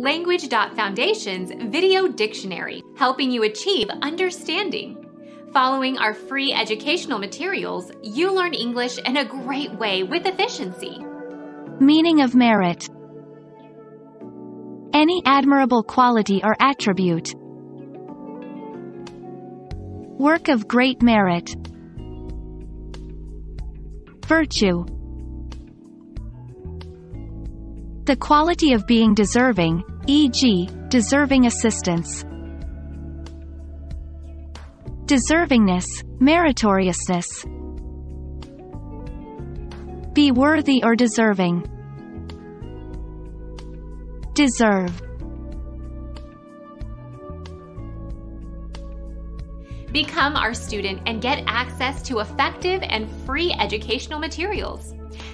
Language.Foundation's Video Dictionary, helping you achieve understanding. Following our free educational materials, you learn English in a great way with efficiency. Meaning of merit. Any admirable quality or attribute. Work of great merit. Virtue. The quality of being deserving, e.g., deserving assistance. Deservingness, meritoriousness. Be worthy or deserving. Deserve. Become our student and get access to effective and free educational materials.